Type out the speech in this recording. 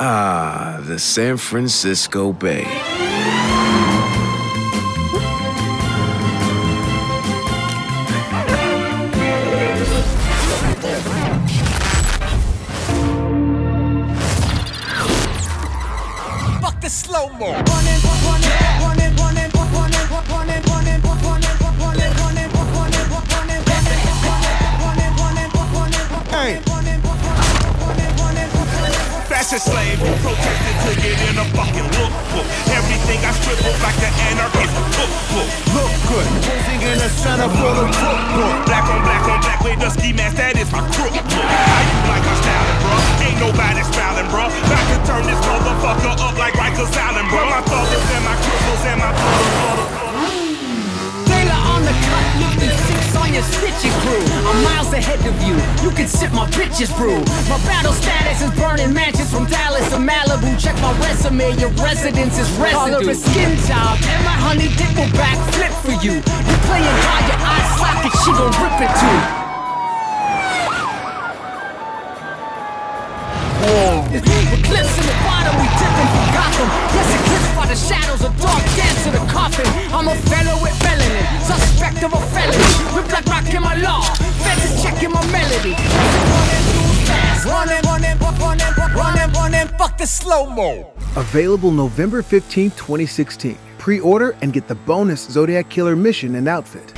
Ah, the San Francisco Bay. Fuck the slow Fashion slave who protested to get in a fucking lookbook. Everything I scribbled like an anarchist cookbook. Look good. Posing in the center for the cookbook. Black on black on black with the ski mask, that is my crook ahead of you. You can sip my bitches brew. My battle status is burning mansions from Dallas to Malibu. Check my resume, your residence is residue. Her a skin job, and my honey dick will backflip for you. You playing hard, your eye socket, she gon' rip it too. Eclipse in the bottom, we tipping the slow mo. Available November 15, 2016. Pre order and get the bonus Zodiac Killer mission and outfit.